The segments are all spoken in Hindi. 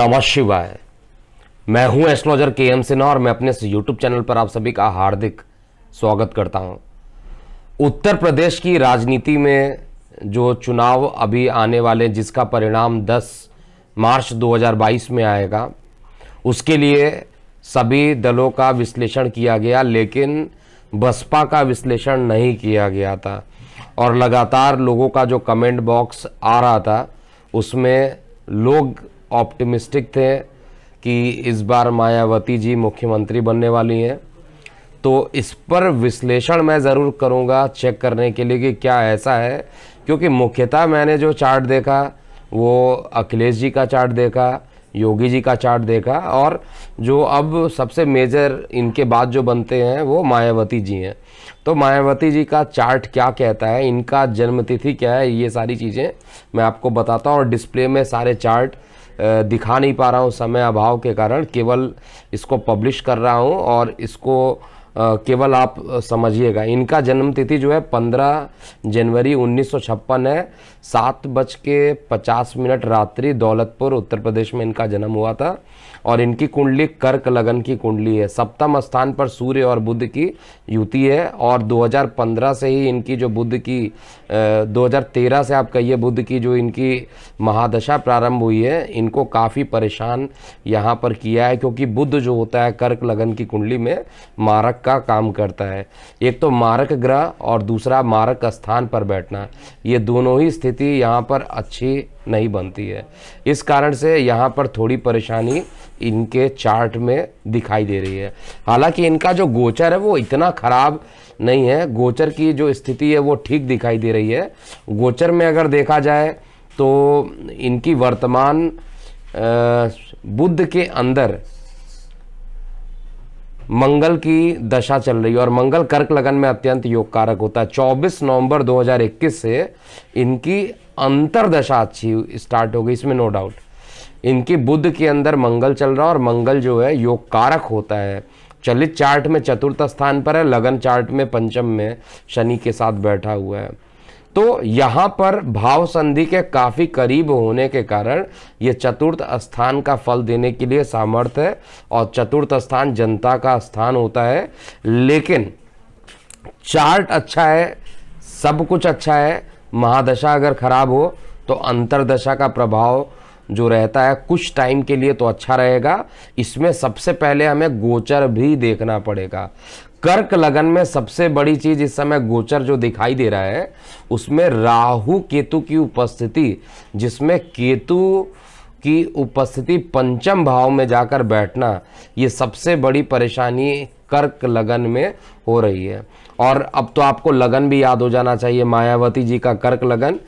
नमः शिवाय। मैं हूँ एस्ट्रोलॉजर के एम सिन्हा और मैं अपने इस यूट्यूब चैनल पर आप सभी का हार्दिक स्वागत करता हूँ। उत्तर प्रदेश की राजनीति में जो चुनाव अभी आने वाले जिसका परिणाम 10 मार्च 2022 में आएगा, उसके लिए सभी दलों का विश्लेषण किया गया, लेकिन बसपा का विश्लेषण नहीं किया गया था। और लगातार लोगों का जो कमेंट बॉक्स आ रहा था, उसमें लोग ऑप्टिमिस्टिक थे कि इस बार मायावती जी मुख्यमंत्री बनने वाली हैं। तो इस पर विश्लेषण मैं ज़रूर करूँगा, चेक करने के लिए कि क्या ऐसा है। क्योंकि मुख्यतः मैंने जो चार्ट देखा, वो अखिलेश जी का चार्ट देखा, योगी जी का चार्ट देखा, और जो अब सबसे मेजर इनके बाद जो बनते हैं, वो मायावती जी हैं। तो मायावती जी का चार्ट क्या कहता है, इनका जन्मतिथि क्या है, ये सारी चीज़ें मैं आपको बताता हूँ, और डिस्प्ले में सारे चार्ट दिखा नहीं पा रहा हूँ, समय अभाव के कारण केवल इसको पब्लिश कर रहा हूँ और इसको केवल आप समझिएगा। इनका जन्म तिथि जो है 15 जनवरी उन्नीस सौ छप्पन है। सात बज के पचास मिनट रात्रि दौलतपुर, उत्तर प्रदेश में इनका जन्म हुआ था। और इनकी कुंडली कर्क लगन की कुंडली है। सप्तम स्थान पर सूर्य और बुद्ध की युति है। और 2015 से ही इनकी जो बुद्ध की दो 2013 से आप कहिए बुद्ध की जो इनकी महादशा प्रारंभ हुई है, इनको काफ़ी परेशान यहाँ पर किया है। क्योंकि बुद्ध जो होता है कर्क लगन की कुंडली में, मारक का काम करता है। एक तो मारक ग्रह और दूसरा मारक स्थान पर बैठना। ये दोनों ही स्थिति यहाँ पर अच्छी नहीं बनती है। इस कारण से यहाँ पर थोड़ी परेशानी इनके चार्ट में दिखाई दे रही है। हालाँकि इनका जो गोचर है, वो इतना खराब नहीं है। गोचर की जो स्थिति है, वो ठीक दिखाई दे रही है। गोचर में अगर देखा जाए तो इनकी वर्तमान बुद्ध के अंदर मंगल की दशा चल रही है और मंगल कर्क लगन में अत्यंत योग कारक होता है। 24 नवंबर 2021 से इनकी अंतरदशा अच्छी स्टार्ट हो गई, इसमें नो डाउट इनकी बुद्ध के अंदर मंगल चल रहा है और मंगल जो है योग कारक होता है। चलित चार्ट में चतुर्थ स्थान पर है, लगन चार्ट में पंचम में शनि के साथ बैठा हुआ है। तो यहाँ पर भाव संधि के काफ़ी करीब होने के कारण ये चतुर्थ स्थान का फल देने के लिए सामर्थ्य है और चतुर्थ स्थान जनता का स्थान होता है। लेकिन चार्ट अच्छा है, सब कुछ अच्छा है, महादशा अगर खराब हो तो अंतरदशा का प्रभाव जो रहता है, कुछ टाइम के लिए तो अच्छा रहेगा। इसमें सबसे पहले हमें गोचर भी देखना पड़ेगा। कर्क लगन में सबसे बड़ी चीज़ इस समय गोचर जो दिखाई दे रहा है, उसमें राहु केतु की उपस्थिति, जिसमें केतु की उपस्थिति पंचम भाव में जाकर बैठना, ये सबसे बड़ी परेशानी कर्क लगन में हो रही है। और अब तो आपको लगन भी याद हो जाना चाहिए, मायावती जी का कर्क लगन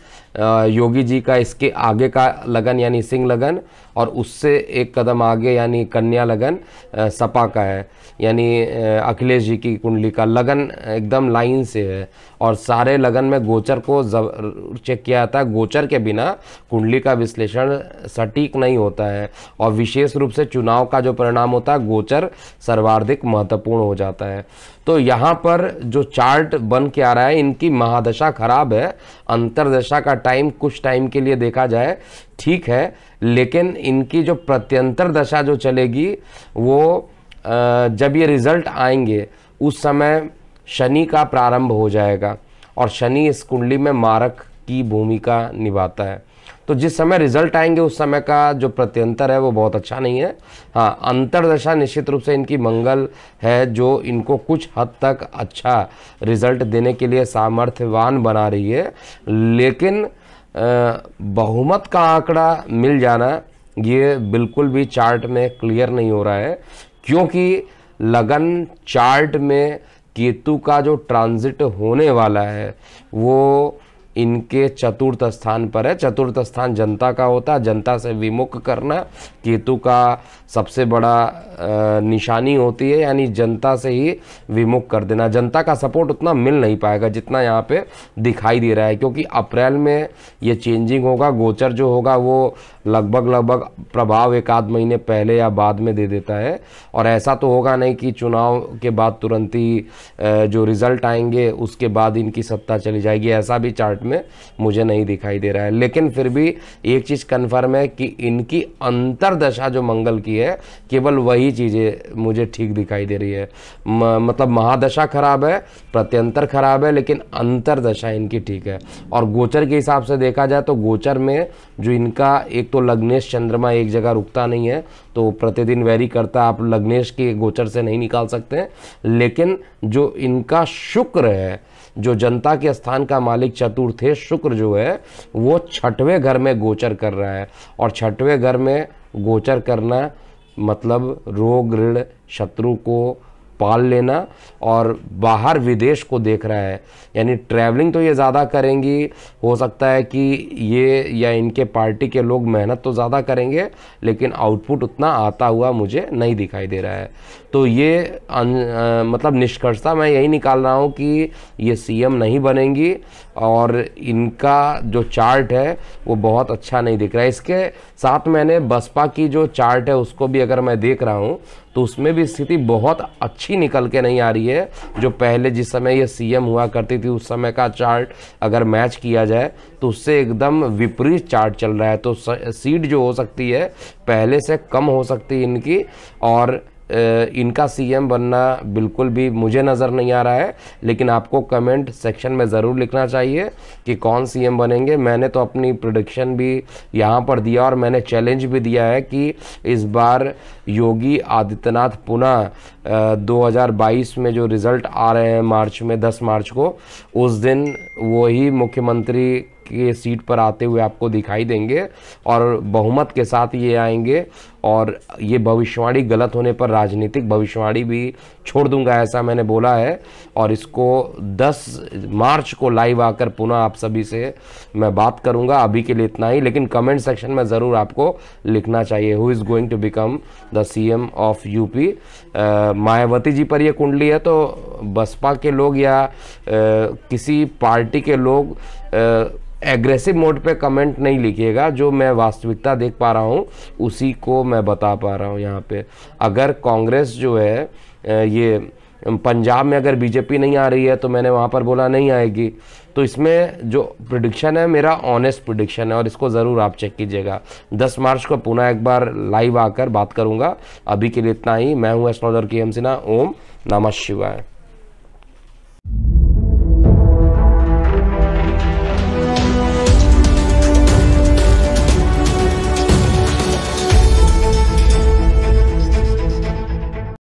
योगी जी का इसके आगे का लगन यानी सिंह लगन, और उससे एक कदम आगे यानी कन्या लगन सपा का है। यानी अखिलेश जी की कुंडली का लगन एकदम लाइन से है। और सारे लगन में गोचर को जब चेक किया जाता है, गोचर के बिना कुंडली का विश्लेषण सटीक नहीं होता है। और विशेष रूप से चुनाव का जो परिणाम होता है, गोचर सर्वाधिक महत्वपूर्ण हो जाता है। तो यहाँ पर जो चार्ट बन के आ रहा है, इनकी महादशा खराब है। अंतरदशा का टाइम कुछ टाइम के लिए देखा जाए, ठीक है, लेकिन इनकी जो प्रत्यंतर दशा जो चलेगी, वो जब ये रिज़ल्ट आएँगे, उस समय शनि का प्रारंभ हो जाएगा और शनि इस कुंडली में मारक की भूमिका निभाता है। तो जिस समय रिज़ल्ट आएँगे, उस समय का जो प्रत्यंतर है, वो बहुत अच्छा नहीं है। हाँ अंतरदशा निश्चित रूप से इनकी मंगल है, जो इनको कुछ हद तक अच्छा रिज़ल्ट देने के लिए सामर्थ्यवान बना रही है। लेकिन बहुमत का आंकड़ा मिल जाना, ये बिल्कुल भी चार्ट में क्लियर नहीं हो रहा है, क्योंकि लगन चार्ट में केतु का जो ट्रांजिट होने वाला है, वो इनके चतुर्थ स्थान पर है। चतुर्थ स्थान जनता का होता है। जनता से विमुख करना केतु का सबसे बड़ा निशानी होती है। यानी जनता से ही विमुख कर देना। जनता का सपोर्ट उतना मिल नहीं पाएगा जितना यहाँ पे दिखाई दे रहा है। क्योंकि अप्रैल में ये चेंजिंग होगा, गोचर जो होगा, वो लगभग लगभग प्रभाव एक आध महीने पहले या बाद में दे देता है। और ऐसा तो होगा नहीं कि चुनाव के बाद तुरंत ही जो रिज़ल्ट आएँगे, उसके बाद इनकी सत्ता चली जाएगी। ऐसा भी चार्ट में मुझे नहीं दिखाई दे रहा है। लेकिन फिर भी एक चीज़ कन्फर्म है कि इनकी अंतरदशा जो मंगल की है केवल वही चीज़ें मुझे ठीक दिखाई दे रही है। म, मतलब महादशा खराब है प्रत्यंतर खराब है लेकिन अंतरदशा इनकी ठीक है। और गोचर के हिसाब से देखा जाए तो गोचर में जो इनका एक तो लग्नेश चंद्रमा एक जगह रुकता नहीं है तो प्रतिदिन वैरी करता, आप लग्नेश के गोचर से नहीं निकाल सकते लेकिन जो इनका शुक्र है, जो जनता के स्थान का मालिक चतुर्थे शुक्र जो है, वो छठवें घर में गोचर कर रहा है। और छठवें घर में गोचर करना मतलब रोग, ऋण, शत्रु को पाल लेना और बाहर विदेश को देख रहा है। यानी ट्रैवलिंग तो ये ज़्यादा करेंगी हो सकता है कि ये या इनके पार्टी के लोग मेहनत तो ज़्यादा करेंगे लेकिन आउटपुट उतना आता हुआ मुझे नहीं दिखाई दे रहा है। तो ये अन, आ, मतलब निष्कर्षता मैं यही निकाल रहा हूँ कि ये सीएम नहीं बनेंगी और इनका जो चार्ट है वो बहुत अच्छा नहीं दिख रहा है। इसके साथ मैंने बसपा की जो चार्ट है उसको भी अगर मैं देख रहा हूँ तो उसमें भी स्थिति बहुत अच्छी निकल के नहीं आ रही है। जो पहले जिस समय ये सीएम हुआ करती थी, उस समय का चार्ट अगर मैच किया जाए तो उससे एकदम विपरीत चार्ट चल रहा है। तो सीट जो हो सकती है, पहले से कम हो सकती है इनकी। और इनका सीएम बनना बिल्कुल भी मुझे नज़र नहीं आ रहा है, लेकिन आपको कमेंट सेक्शन में ज़रूर लिखना चाहिए कि कौन सीएम बनेंगे। मैंने तो अपनी प्रोडिक्शन भी यहाँ पर दिया और मैंने चैलेंज भी दिया है कि इस बार योगी आदित्यनाथ पुनः 2022 में जो रिज़ल्ट आ रहे हैं मार्च में 10 मार्च को, उस दिन वही मुख्यमंत्री के सीट पर आते हुए आपको दिखाई देंगे और बहुमत के साथ ये आएँगे और ये भविष्यवाणी गलत होने पर राजनीतिक भविष्यवाणी भी छोड़ दूँगा, ऐसा मैंने बोला है। और इसको 10 मार्च को लाइव आकर पुनः आप सभी से मैं बात करूँगा। अभी के लिए इतना ही, लेकिन कमेंट सेक्शन में ज़रूर आपको लिखना चाहिए। Who is going to become the CM of UP Mayawati ji पर यह कुंडली है तो बसपा के लोग या किसी पार्टी के लोग एग्रेसिव मोड पे कमेंट नहीं लिखिएगा, जो मैं वास्तविकता देख पा रहा हूँ, उसी को मैं बता पा रहा हूँ यहाँ पे। अगर कांग्रेस जो है ये पंजाब में अगर बीजेपी नहीं आ रही है तो मैंने वहाँ पर बोला नहीं आएगी। तो इसमें जो प्रिडिक्शन है, मेरा ऑनेस्ट प्रिडिक्शन है, और इसको ज़रूर आप चेक कीजिएगा। 10 मार्च को पुनः एक बार लाइव आकर बात करूँगा। अभी के लिए इतना ही। मैं हूँ एस्ट्रोलॉजर की एम सिन्हा ओम नमः शिवाय।